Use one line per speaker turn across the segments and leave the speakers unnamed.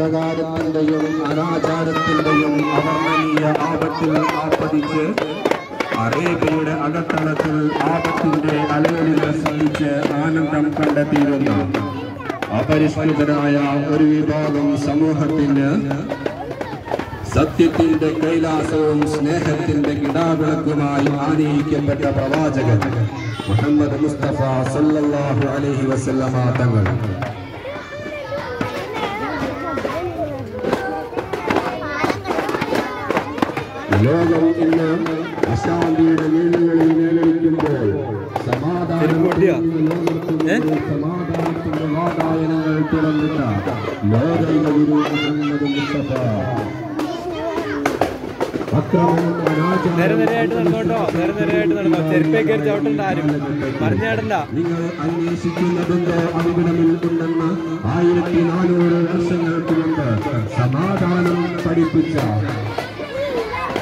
അന്ധകാരത്തിന്റെയും അനാചാരത്തിന്റെയും അവർണനീയ ആപത്തിൽ ആപ്പതിച്ച് അറേബ്യയുടെ അകത്തളത്തിൽ ആപത്തിന്റെ അലകളിൽ സഹിച്ച് ആനന്ദം കണ്ടെത്തിയിരുന്നു. അപരിഷ്കൃതരായ ഒരു വിഭാഗം സമൂഹത്തിന് സത്യത്തിന്റെ കൈലാസവും സ്നേഹത്തിന്റെ കിടാവിളക്കുമായി ആനയിക്കപ്പെട്ട പ്രവാചകൻ മുഹമ്മദ് മുസ്തഫ സല്ലല്ലാഹു അലൈഹി വസല്ലമ തങ്ങൾ. ലോകം ഇന്ന് അശാന്തിയുടെ വീടുകളിൽ നിലനിൽക്കുമ്പോൾ സമാധാനത്തിന്റെ സമാധാനത്തിന്റെ വാതായനങ്ങൾ തുറന്നിട്ട ഗുരു മുഹമ്മദ് മുസ്തഫ. അക്രമവും
നേരെ നേരെയായിട്ട് നടന്നോട്ടോ നേരെ നേരെയായിട്ട് നടന്നോ? ചെരുപ്പേ കയറി ചവിട്ടണ്ട ആരും. മറിഞ്ഞാടണ്ട
നിങ്ങൾ അന്വേഷിക്കുന്നതിന്റെ അവിടമിൽ ഉണ്ടെന്ന് ആയിരത്തി നാനൂറ് വർഷങ്ങൾക്ക് മുമ്പ് സമാധാനം പഠിപ്പിച്ച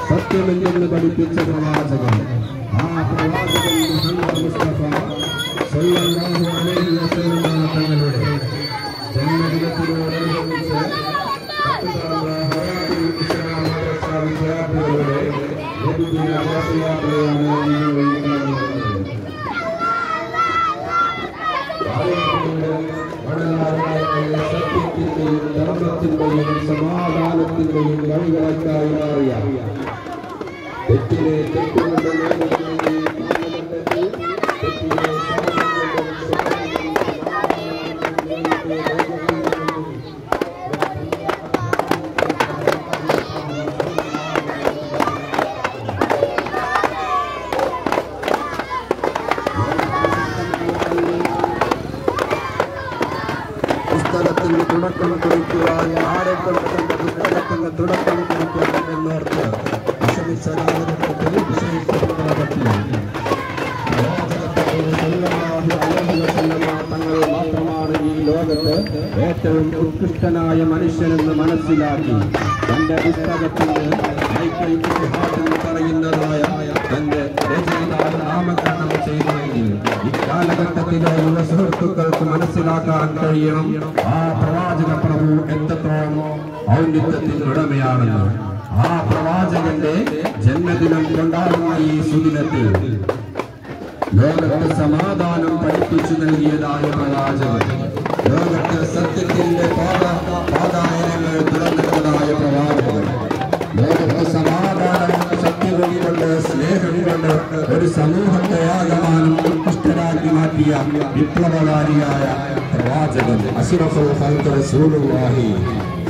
സത്യമെന്തെന്ന് പഠിപ്പിച്ച പ്രവാചകൻ ആ പ്രവാചകൻ മുഹമ്മദ് മുസ്തഫ സല്ലല്ലാഹു അലൈഹി വസല്ലമ തങ്ങളുടെ ജന്മദിനത്തിനോടനുബന്ധിച്ച് പത്തുതലമുറ ഹയാത്തുൽ ഇസ്ലാം മദ്രസ വിദ്യാർത്ഥികളുടെ നബിദിന ഘോഷയാത്രയാണ് നിങ്ങൾ ഈ കാണുന്നത് സത്യത്തിന്റെയും ധർമ്മത്തിന്റെയും സമാധാനത്തിന്റെയും വഴികളൊക്കായി മാറിയ തെറ്റിനെ തെറ്റുകൊണ്ട്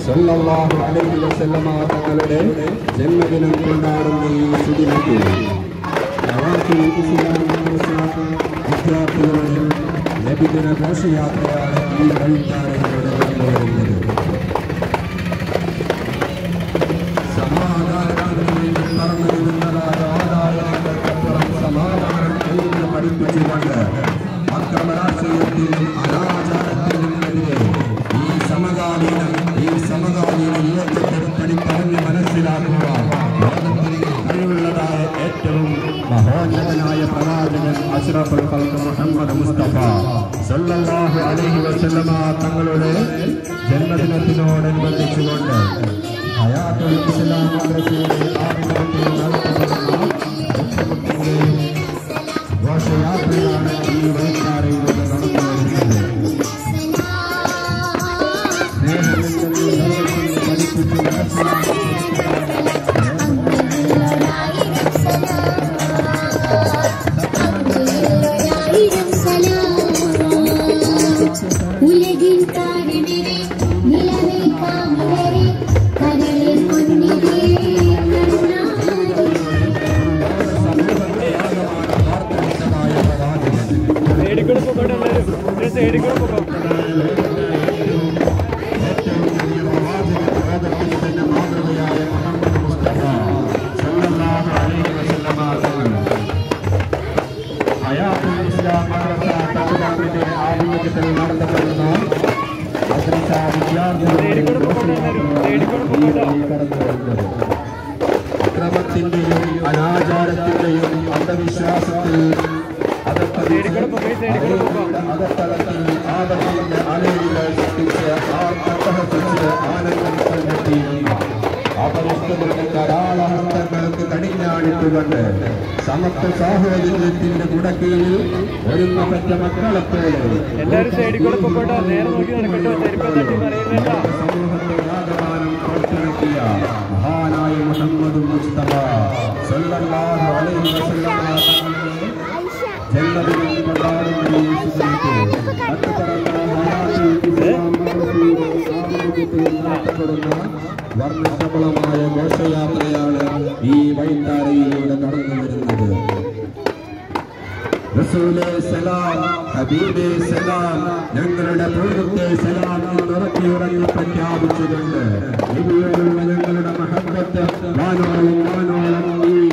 സല്ലല്ലാഹു അലൈഹി വസല്ലമ തങ്ങളുടെ ജന്മദിനം കൊണ്ടാടുന്ന ഈ സുദിനത്തിൽ നവാസുൽ ഇസ്ലാം മദ്രസ വിദ്യാർത്ഥികളുടെ ലഭിക്കുന്ന ഘോഷയാത്രയാണ് ഈ വഴിത്താരങ്ങളുടെ കൊണ്ടുവരുന്നത് സമാധാനത്തിന് വേണ്ടി പറന്നിരുന്നതായ ആദായങ്ങൾക്കപ്പുറം സമാധാനം എന്ന് പഠിപ്പിച്ചുകൊണ്ട് അക്രമരാഷ്ട്രീയത്തിനും അനാചാരത്തിനും ഖൽഖ് മുഹമ്മദ് മുസ്തഫ. സല്ലല്ലാഹു അലൈഹി വസല്ലമ തങ്ങളുടെ ജന്മദിനത്തിനോടനുബന്ധിച്ചുകൊണ്ട് ഹയാത്തുൽ ഇസ്ലാം മദ്രസയുടെ ആഭിമുഖ്യത്തിൽ കൊണ്ട് സമത്വ സാഹോദര്യത്തിന്റെ കുടക്കീഴിൽ
ഒരുമ പെറ്റ
മക്കളെപ്പോലെ സമൂഹത്തോടാകമാനം പുറത്തിറക്കിയ മഹാനായ മുഹമ്മദ് മുസ്തഫ സല്ലല്ലാഹു അലൈഹി വസല്ലം എല്ലാവരും വർണശബളമായ ഘോഷയാത്രയാണ് ഈ വൈത്താരയിലൂടെ നടന്നു വരുന്നത് ഞങ്ങളുടെ പൂർവത്തെ സലാം നിറക്കിയുറങ്ങി പ്രഖ്യാപിച്ചുകൊണ്ട് ഇവയോടുള്ള ഞങ്ങളുടെ മഹത്വത്തെ വാനോളം വാനോളം ഈ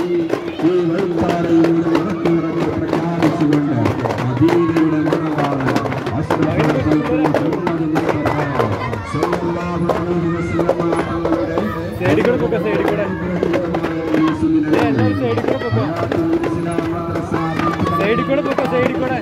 പൊക്കെ സൈഡിൽ കൂടെ. എല്ലാവരും സൈഡിൽ കൂടെ പൊക്കോ സൈഡിൽ കൂടെ പൊക്കോ സൈഡിൽ കൂടെ.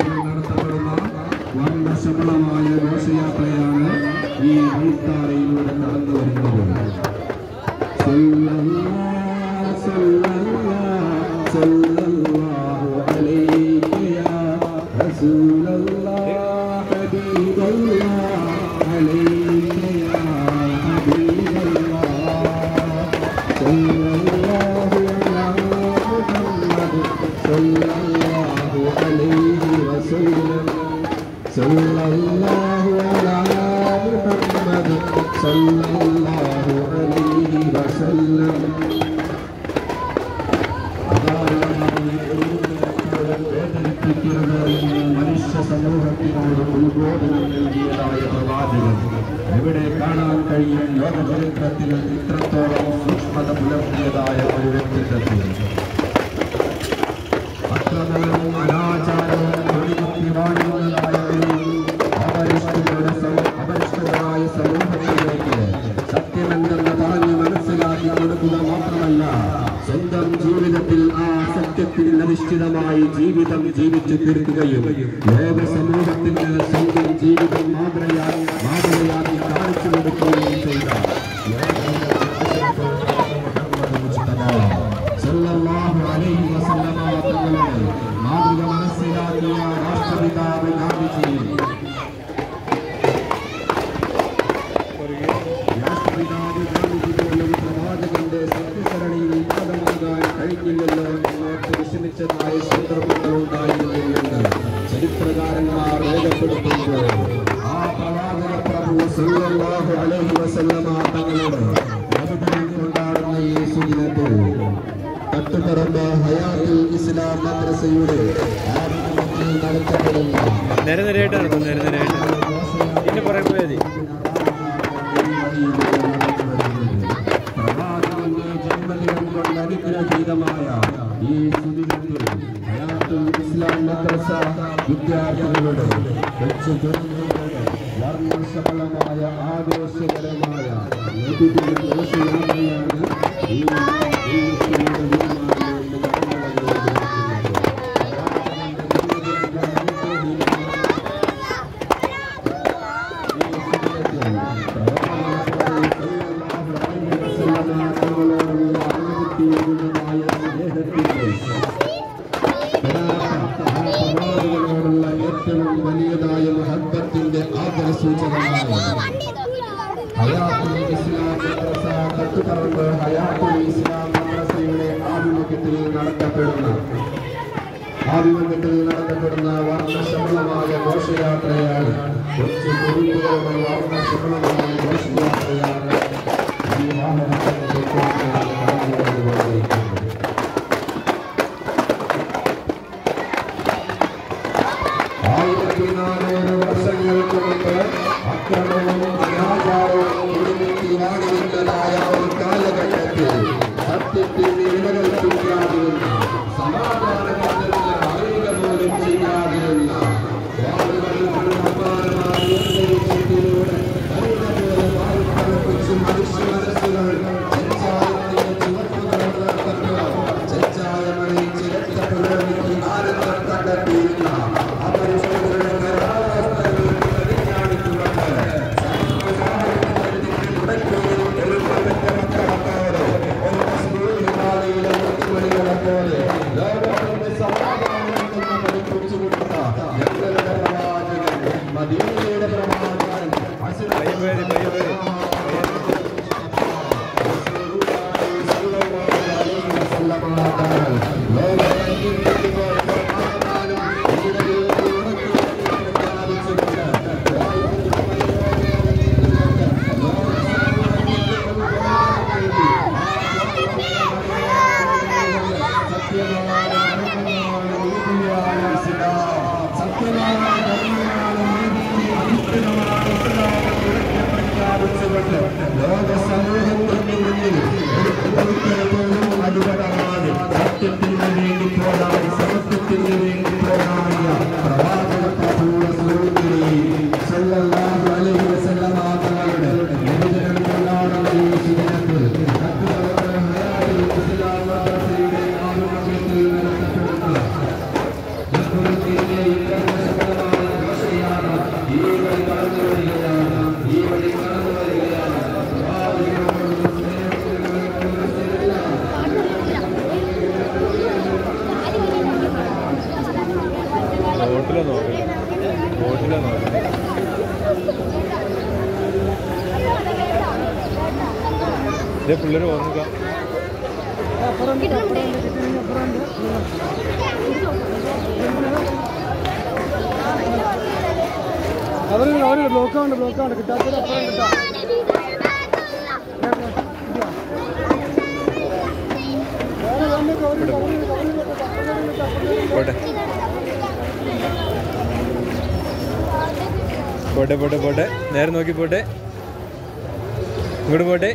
സല്ലല്ലാഹു അലാ മുഹമ്മദ് സല്ലല്ലാഹു അലൈഹി വസല്ലം. മനുഷ്യ സമൂഹത്തിനോട് ഉത്ബോധനം നൽകിയതായ പ്രവാചകൻ എവിടെ കാണാൻ കഴിയും ലോക ചരിത്രത്തിൽ ഇത്രത്തോളം സൂക്ഷ്മത പുലർത്തിയതായ ഒരു വ്യക്തിത്വത്തിൽ. അക്രമവും അനാ Tibete ganhou. ദാറുൽ ഇസ്ലാം മദ്രസ വിദ്യാർത്ഥികളുടെ വർണശബളമായ ആഘോഷകരമായ നേതൃത്വ ദിവസയാത്രയാണ് ഈ
പോട്ടെ പോട്ടെ പോട്ടെ. നേരെ നോക്കി പോട്ടെ. ഇങ്ങോട്ട് പോട്ടെ.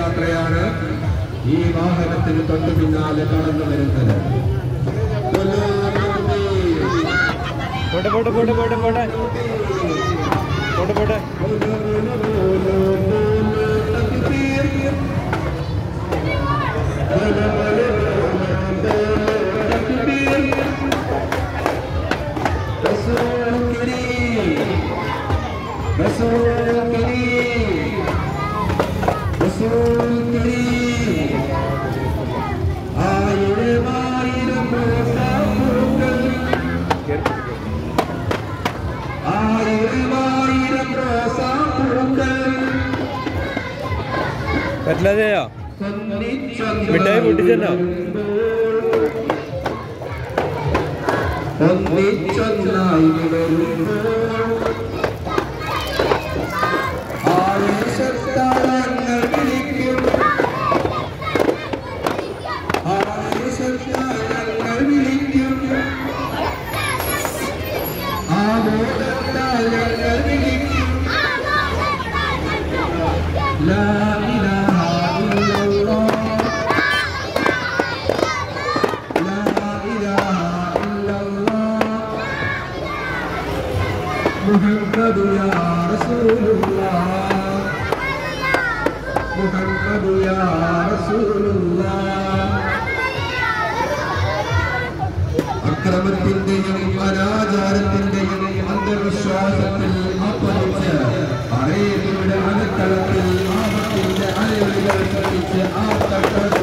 ഘോഷയാത്രയാണ് ഈ വാഹനത്തിന് തൊട്ടു പിന്നാലെ കടന്നു വരുന്നത്.
പോട്ടെ പോട്ടെ പോട്ടെ പോട്ടെ. പോട്ടെ പോട്ടെ. പോട്ടെ رسول
كريم رسول كريم
പറ്റില്ലാതെയോ? മിഠായി പൊട്ടിച്ചല്ലോ.
ഒന്നിച്ചൊന്നായി വരുമ്പോൾ Gracias.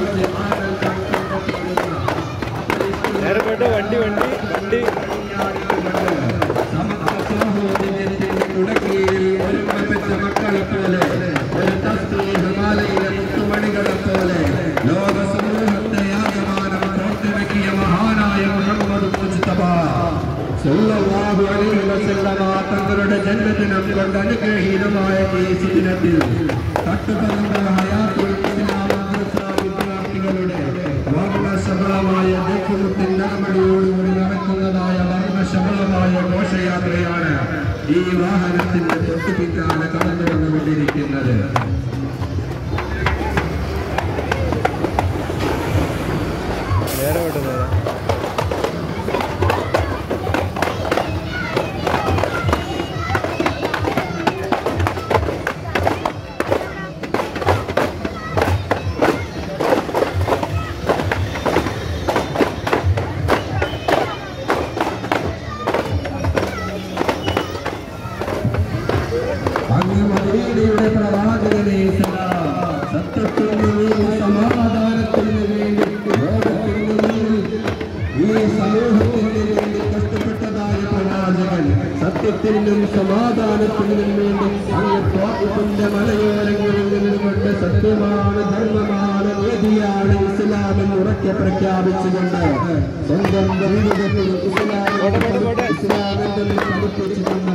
Thank you.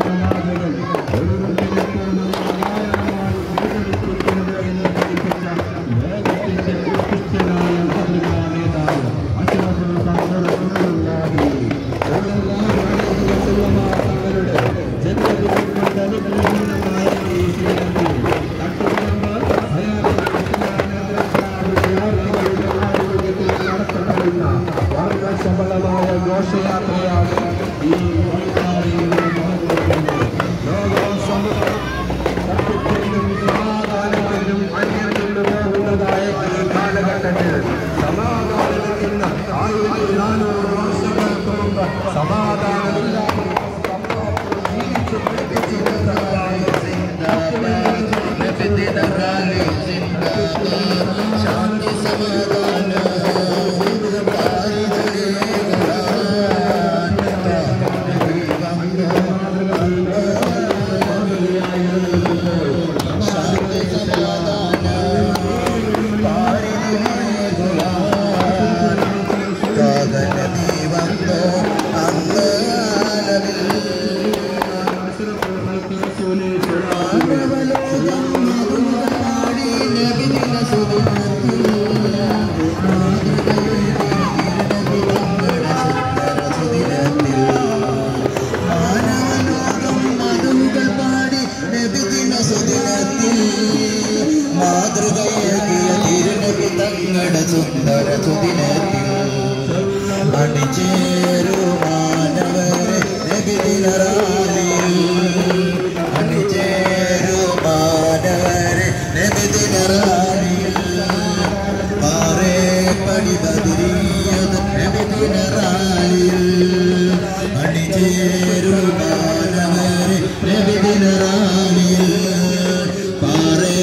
അണിചേരുമാനവരെ നബിദിനറാലിൽ അണിചേരുമാനവരെ നബിദിനറാലിൽ പാറേ പടി ബദിരിയത് നബിദിനറാലിൽ അണിചേരുമാനവരെ നബിദിനറാലിൽ പാറേ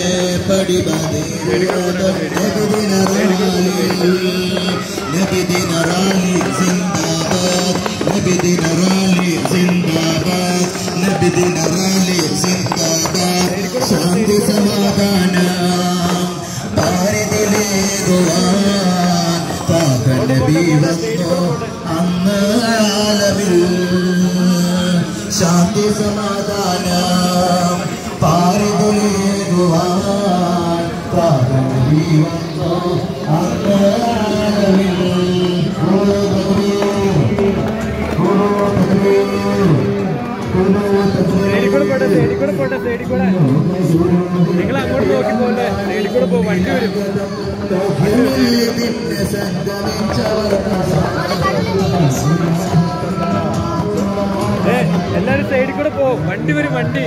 വണ്ടി വരും വണ്ടി.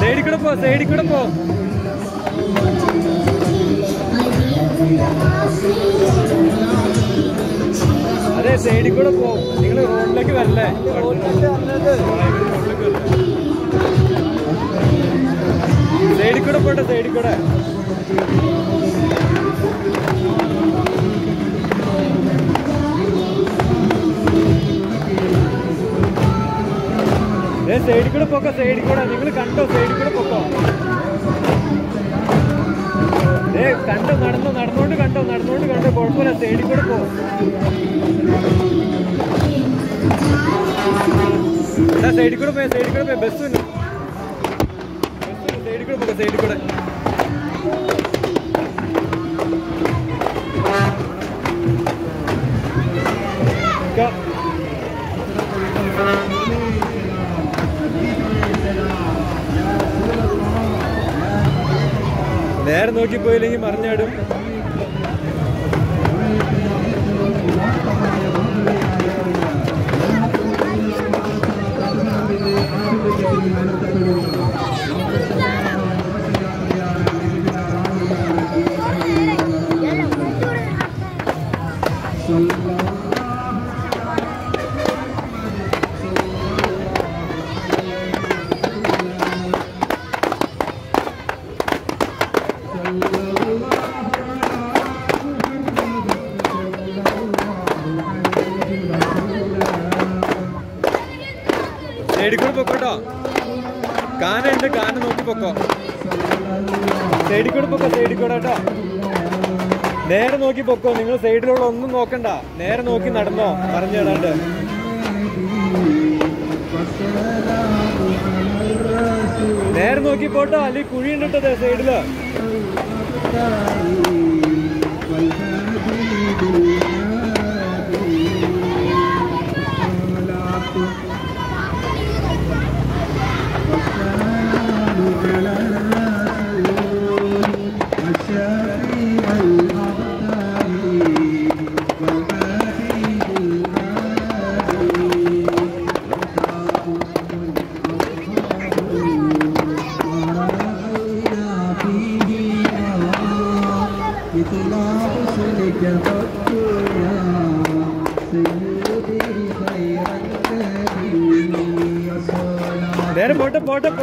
സൈഡിക്കിടുമ്പോ സൈഡിക്കിടുമ്പോ പോ പോ. അതെ സൈഡിൽ കൂടെ പോ.
നിങ്ങൾ റോഡിലേക്ക് വരല്ലേ? റോഡിലേക്ക് വന്നത് റോഡിലേക്ക് വരല്ലേ? സൈഡിൽ കൂടെ പോട്ടെ സൈഡിൽ കൂടെ ഏ സൈഡിൽ കൂടെ പോക്കോ സൈഡിൽ കൂടെ നിങ്ങൾ കണ്ടോ സൈഡിൽ കൂടെ പോക്കോ? ഏ കണ്ടോ നടന്നു നടന്നോണ്ട് കണ്ടോ നടന്നോണ്ട് കണ്ടോ കുഴപ്പമില്ല സൈഡിൽ കൂടെ പോ. സൈഡിൽ കൂടെ പോയ സൈഡിൽ കൂടെ പോയ ബസ് പോകോ സൈഡിൽ കൂടെ. നേരെ നോക്കിപ്പോയില്ലെങ്കിൽ മറിഞ്ഞാടും. നോക്കി പൊക്കോ നിങ്ങൾ സൈഡിലുള്ള ഒന്നും നോക്കണ്ട. നേരെ നോക്കി നടന്നോ പറഞ്ഞു തരാണ്ട് നേരെ നോക്കി പോട്ടോ അല്ലെങ്കിൽ കുഴി ഉണ്ടിട്ടത് സൈഡിൽ.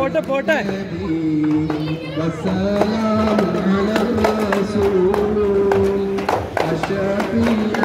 പോട്ടെ പോട്ടെ
പോട്ടെ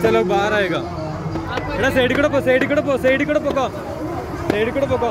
बच्चा लोग बाहर आएगा सैडी साइड कड़ो सैडी कड़ो साइड कड़ो पको साइड कड़ो पको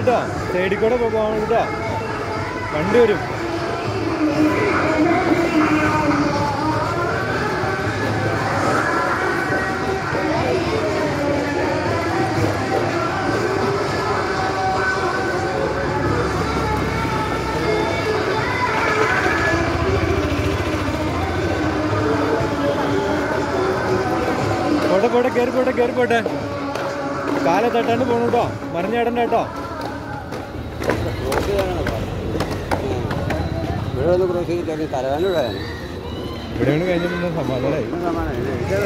കേട്ടോ സൈഡിൽ കൂടെ പോകാൻ കേട്ടോ വണ്ടി വരും പോട്ടെ പോട്ടെ കയറി പോട്ടെ കയറി പോട്ടെ. കാലെ തട്ടാണ്ട് പോണു കേട്ടോ മറിഞ്ഞാടണ്ട കേട്ടോ.
ഇവിടെ ഒന്ന് ക്രോസ് ചെയ്തിട്ട് തലവേനോടാണ്
ഇവിടെയാണ് കഴിഞ്ഞ പിന്നെ സമാധാനമായി ഞാൻ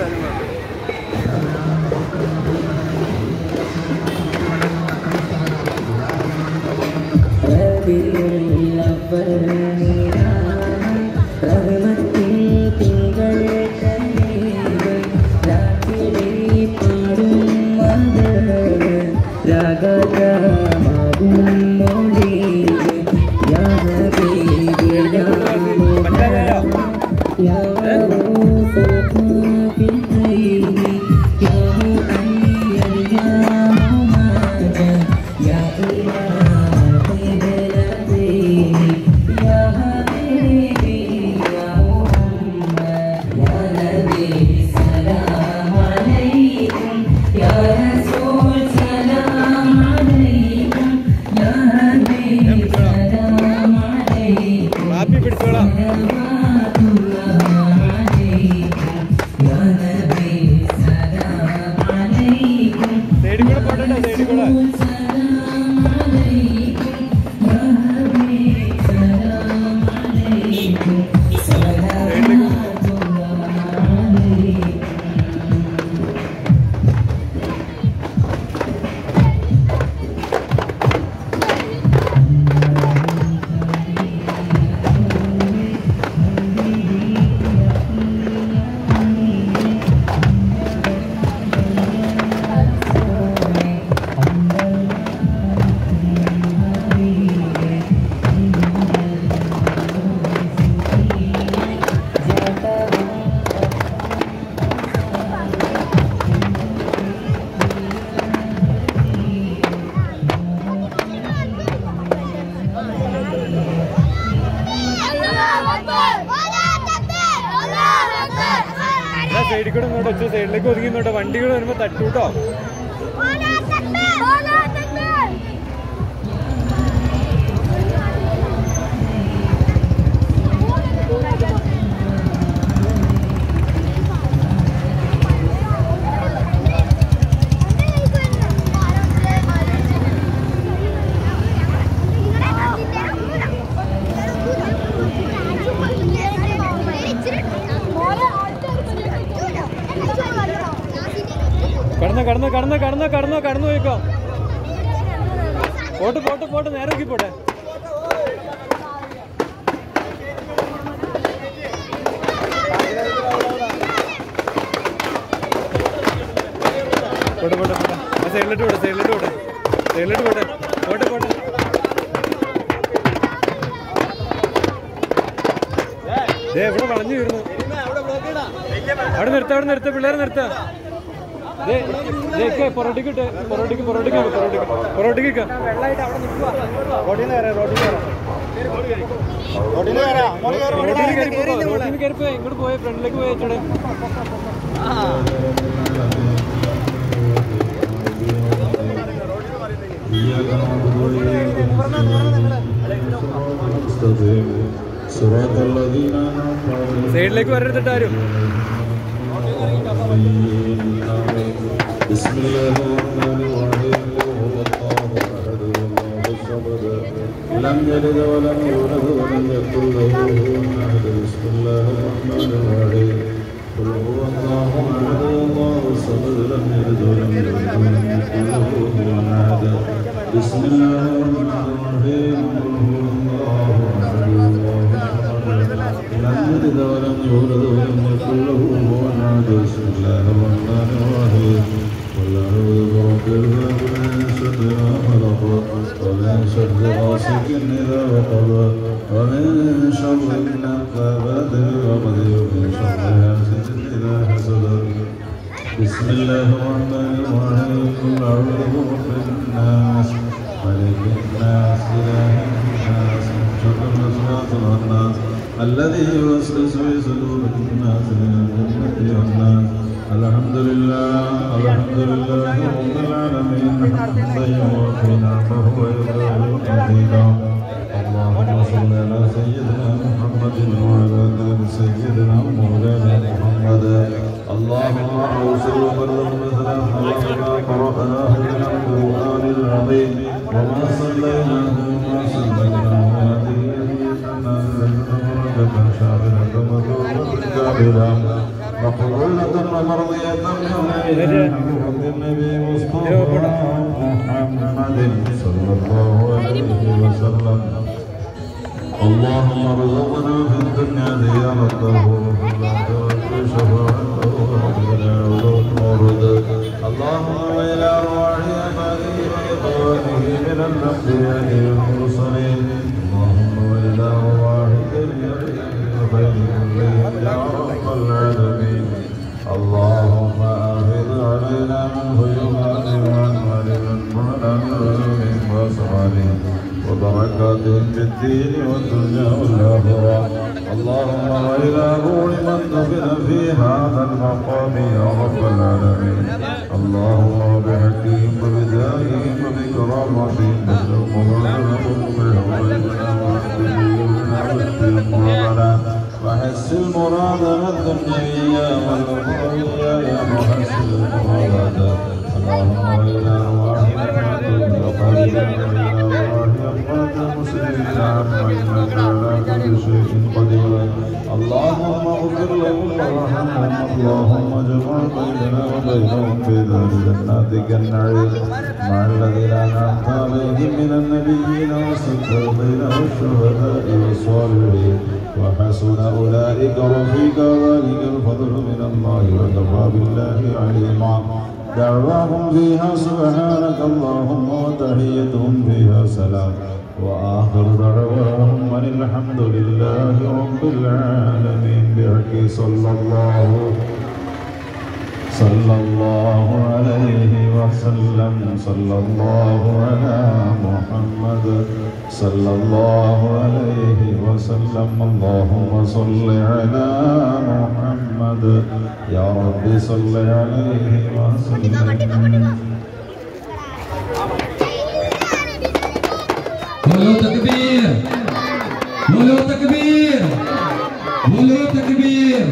പൊറോട്ടയ്ക്ക് പൊറോട്ടയ്ക്ക് പൊറോട്ടയ്ക്ക് പൊറോട്ടയ്ക്ക് റോഡിൽ നിന്ന് കയറാം റോഡിൽ ഇങ്ങോട്ട് പോയ ഫ്രണ്ടിലേക്ക് പോയ സൈഡിലേക്ക് വരരുത്തിട്ടാരും
بسم الله الرحمن الرحيم. قل أعوذ برب الناس ملك الناس إله الناس شر الوسواس الخناس الذي يوسوس في صدور الناس من الجنة والناس. الحمد لله الحمد لله رب العالمين. حمدا يوافي نعمه ويضاعف مزيدا اللهم صل على سيدنا محمد وعلى آل سيدنا اوصل وبلغ مثل ما قرأناه من القرآن العظيم وما صليناه وما صليناه هذه إننا شاملة مذوبة كاملة مقبولة ومرضية من النبي مصطفى محمد صلى الله عليه وسلم. اللهم ارزقنا في الدنيا زيارته وفي الاخره شفاعته واجعلنا المرد اللهم والى روحي قريب اخوانه من الانبياء والمرسلين اللهم والى روحي بين كلهم يا رب العالمين اللهم اعرض علينا من خيرات وعن من من من وبركات في الدين والدنيا والآخرة اللهم وإلى روح من دفن في هذا المقام يا رب العالمين اللهم وبحكيم وبدائهم وبكرامتهم وبالغرام وحس المراد الدنيا والأخروية يا محسن المراد اللهم إلى واحد المسلمين اللهم اغفر لهم وارحمهم اللهم اجمع بيننا وبينهم في دار جناتك النعيم مع الذين أنعمت عليهم من النبيين والصديقين والشهداء والصالحين وحسن أولئك رفيقا ذلك الفضل من الله وكفى بالله عليما دعواهم فيها سبحانك اللهم وتحيتهم فيها سلام وآخر دعواهم أن الحمد لله رب العالمين بحق صلى الله صلى الله عليه وسلم. صلى الله على محمد. صلى الله عليه وسلم. اللهم صل على محمد.
يا رب صل عليه وسلم.
बोलो तकबीर बोलो तकबीर बोलो तकबीर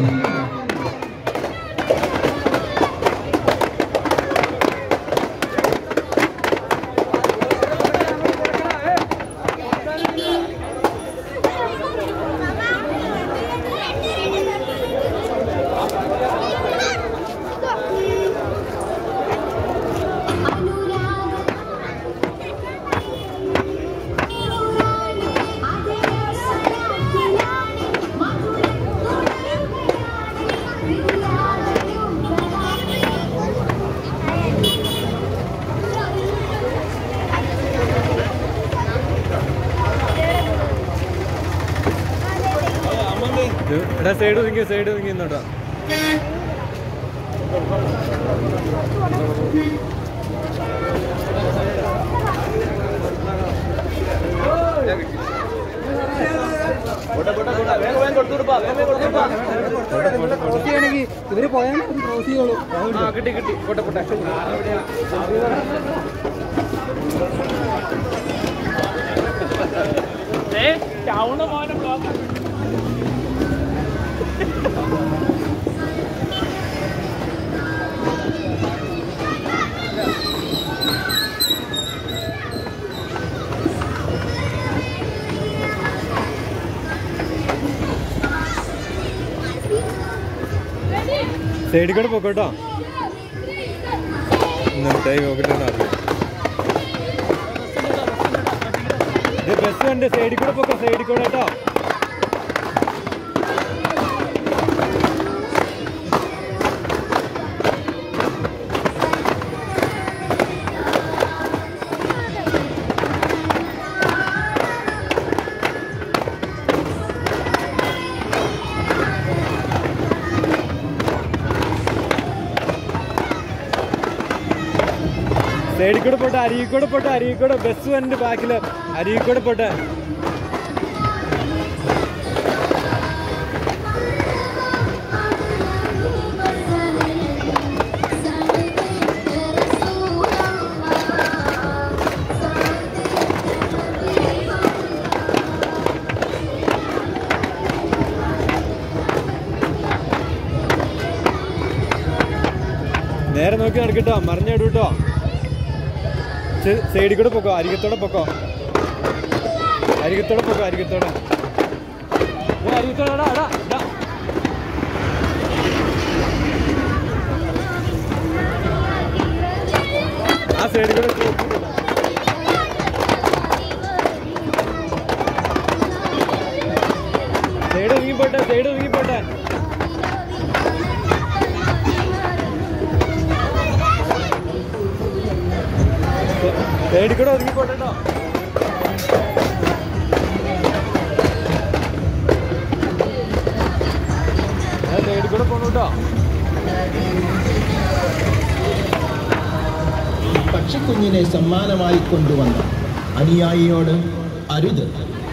ഒതുങ്ങി സൈഡ് നിന്നോട്ടോ
ഇവർ പോയാൽ ക്രോസ് ചെയ്യുള്ളൂ
കിട്ടി കിട്ടി. പോട്ടെ പോട്ടെ. സൈഡിൽ കൂടെ പോക്കോട്ടോ മിഠായി പോക്കട്ടെ ബസ് ഉണ്ട് സൈഡിൽ കൂടെ പോക്കോ സൈഡിൽ കൂടെ കേട്ടോ. സൈഡിൽ കൂടെ പോട്ടെ അരിയിൽ കൂടെ പോട്ടെ അരിയിൽ കൂടെ ബസ് വന്നിട്ട് ബാക്കിൽ അരിയിൽ കൂടെ പോട്ടെ. നേരെ നോക്കി നടക്കട്ടോ മറിഞ്ഞിടൂ കേട്ടോ സൈഡിൽ കൂടെ പൊക്കോ അരികത്തോടെ പൊക്കോ. അരികത്തോടെ പൊക്കോ അരികത്തോടെ. അരികത്തോടെ. ആ സൈഡിൽ കൂടെ സൈഡിൽ കൂടെ ഒതുങ്ങി പോട്ടെ കേട്ടോ സൈഡിൽ കൂടെ പോണു കേട്ടോ
പക്ഷിക്കുഞ്ഞിനെ സമ്മാനമായി കൊണ്ടുവന്ന അനുയായിയോട് അരുത്.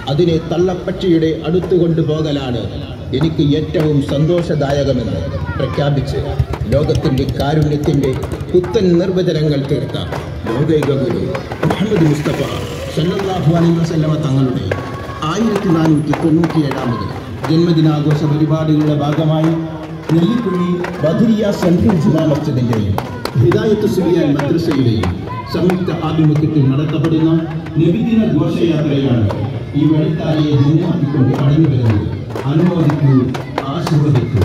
അതിനെ തള്ളപ്പക്ഷിയുടെ അടുത്ത് കൊണ്ടുപോകലാണ് എനിക്ക് ഏറ്റവും സന്തോഷദായകമെന്ന് പ്രഖ്യാപിച്ച് ലോകത്തിന്റെ കാരുണ്യത്തിന്റെ പുത്തൻ നിർവചനങ്ങൾ തീർത്ത ലോകൈക ഗുരു മുഹമ്മദ് മുസ്തഫ സല്ലാഹു അലൈ വസല്ലമ തങ്ങളുടെ ആയിരത്തി നാനൂറ്റി തൊണ്ണൂറ്റി ഏഴാമത് ജന്മദിനാഘോഷ പരിപാടികളുടെ ഭാഗമായി നെല്ലിക്കുഴി ബദരിയ സെൻട്രൽ ജുമാ മസ്ജിദിന്റെയും ഹിദായത്ത് സുബിയ മദ്രസയുടെയും സംയുക്ത ആഭിമുഖ്യത്തിൽ നടത്തപ്പെടുന്ന നബിദിന ഘോഷയാത്രയാണ് ഈ വഴിത്താലയെ ദിനമാക്കിക്കൊണ്ട് കടന്നു വരുന്നത് അനുമോദിക്കൂ ആശീർവദിക്കൂ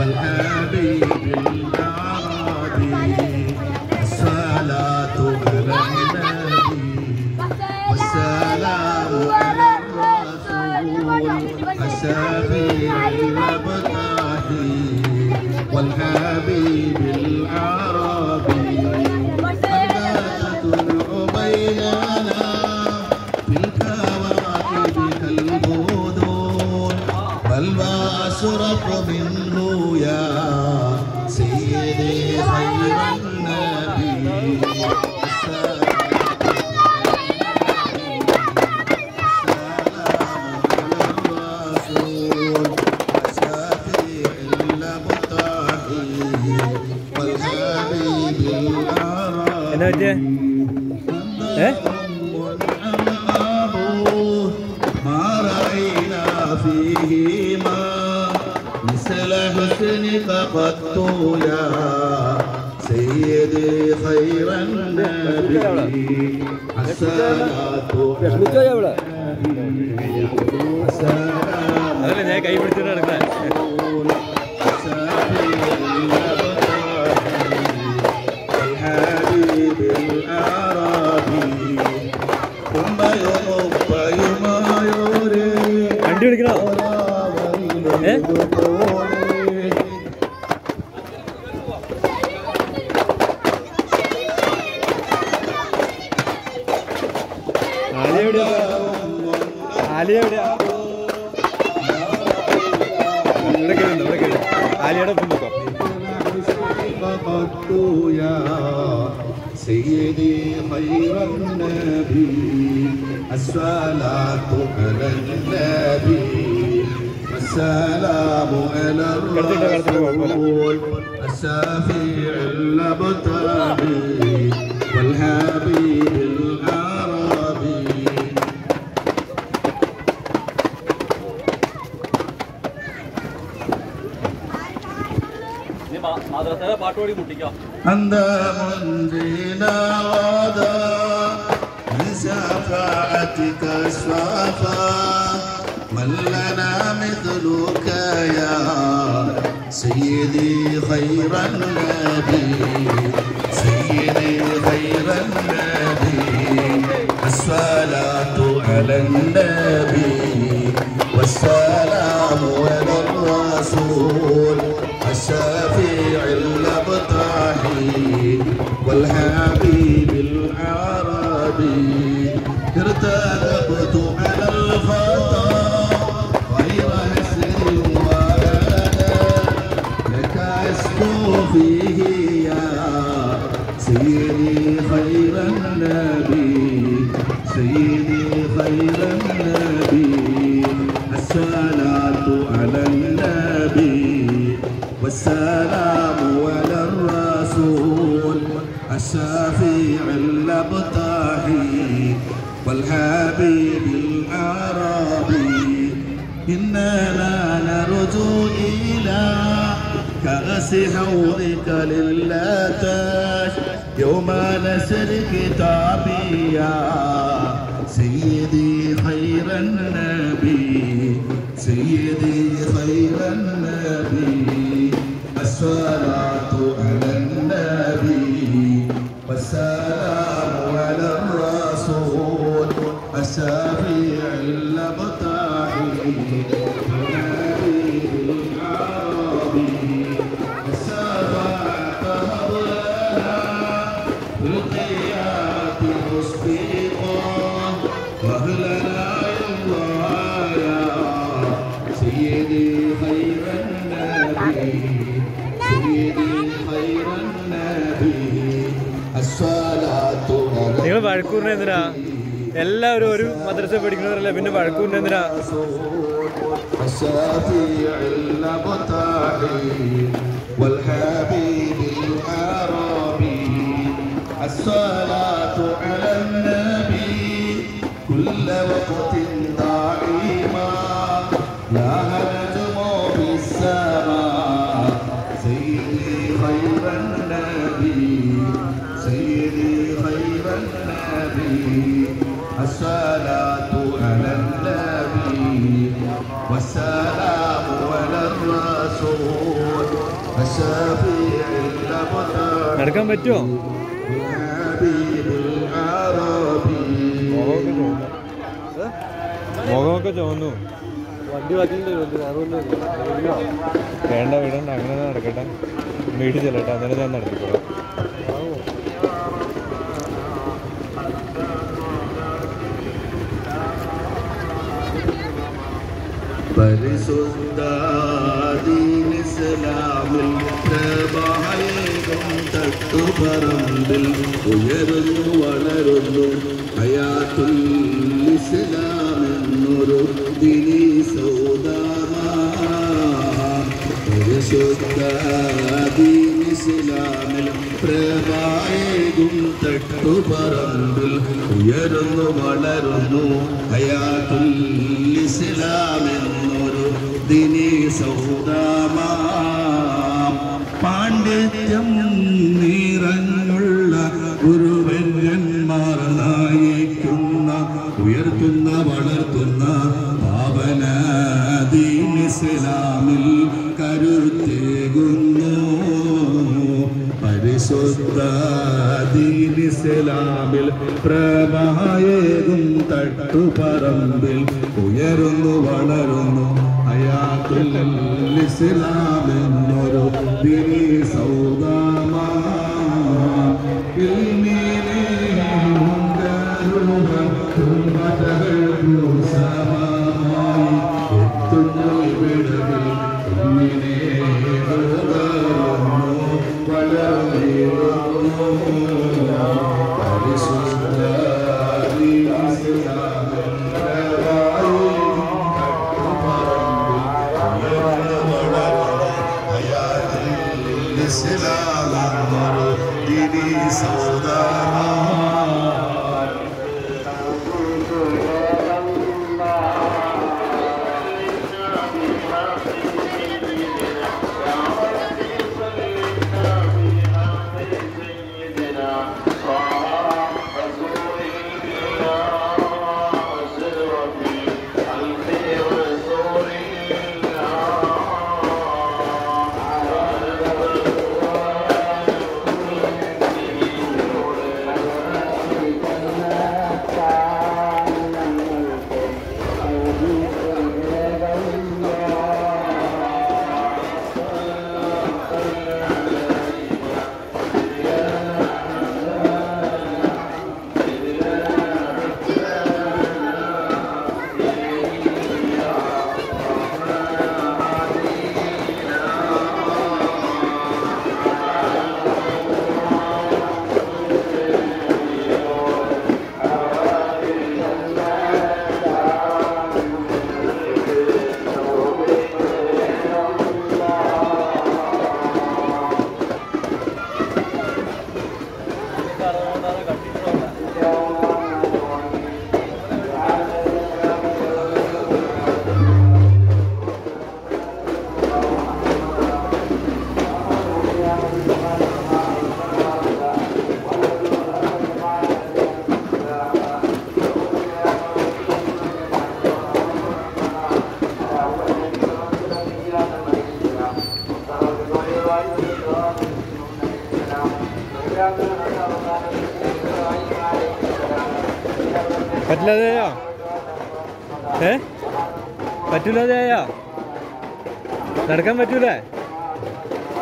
والحبيب يا سيدي خير النبي الصلاة على النبي السلام على الرسول الشافع المبتغي والحبيب കോടി മുട്ടിക്കാം. من لنا مثلك يا سيدي خير النبي سيدي خير النبي الصلاة على النبي والسلام على الرسول الشافي والحبيب العربي ارتدى الحبيب العربي إننا نرجو إلى كأس حوضك للآتاش. يوم نسر كتابيا سيدي خير النبي. سيدي خير النبي.
വഴക്കൂറിന് എന്തിനാ? എല്ലാവരും ഒരു മദ്രസ പഠിക്കുന്നവരല്ലേ? പിന്നെ വഴക്കൂറിന് എന്തിനാ?
الصلاة على النبي كل وقت
നടക്കാൻ പറ്റുമോ? മുഖമൊക്കെ ചോന്നു
വണ്ടി
വേണ്ട വിടണ്ട അങ്ങനെ നടക്കട്ടെ. വീട്ടിൽ ചെല്ലട്ടെ അങ്ങനെ ഞാൻ നടത്തിക്കോളാം.
പരിശുദ്ധാദീൻ തട്ടുപറമ്പിൽ ഉയരുന്നു വളരുന്നു. ഹയാത്തുൽ ഇസ്ലാമെന്നൊരു ദിനി സൗദാമാ പരിശുദ്ധാദീനിസ്ലാമിൽ പ്രഭായകം തട്ടുപറമ്പിൽ ഉയരുന്നു വളരുന്നു. ഹയാത്തുൽ ഇസ്ലാമെന്നൊരു ദിനി സൗദാമാ പാണ്ഡിത്യം നിറഞ്ഞുള്ള ഗുരുവര്യന്മാർ നയിക്കുന്ന ഉയർത്തുന്ന വളർത്തുന്ന പാവനദീൻ ഇസ്ലാമിൽ കരുത്തേകുന്നു. പരിശുദ്ധ ദീൻ ഇസ്ലാമിൽ പ്രഭായേകും തട്ടുപറമ്പിൽ ഉയരുന്നു വളരുന്നു. അയാത്തിൽ ഇസ്ലാം
Thank you.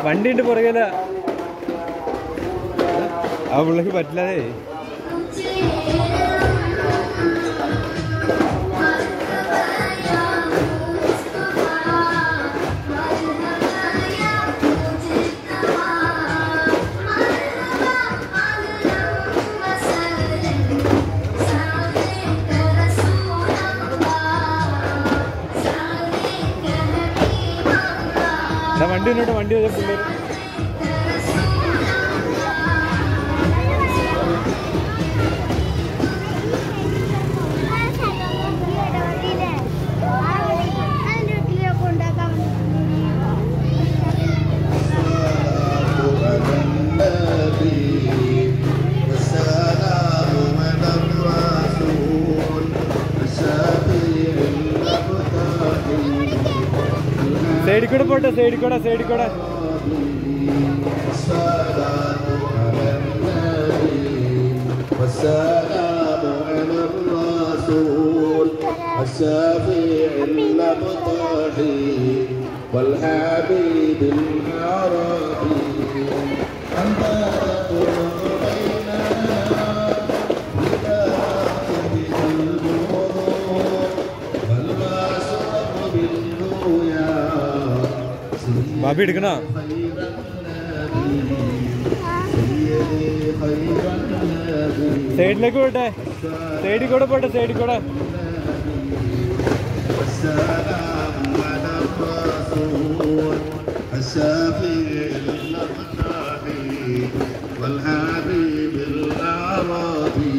വണ്ടി ഉണ്ട് പുറകിൽ. ആ പിള്ളേക്ക് പറ്റില്ലാതെ. ഉണ്ടോ വണ്ടി വരെ പിള്ളേർ സൈഡിൽ കൂടെ പോട്ടെ സൈഡിൽ
الشفيع المبطحي والحبيب العربي أنت تقول بيننا إذا كتب النور والمسرق بالرؤيا
ബാബി എടുക്കണ
سيدي خير النبي
സൈഡിലേക്ക് പോട്ടെ സൈഡിൽ കൂടെ പോട്ടെ സൈഡിൽ കൂടെ
محمد الرسول الشافي المغتابي والحبيب الأعرابي.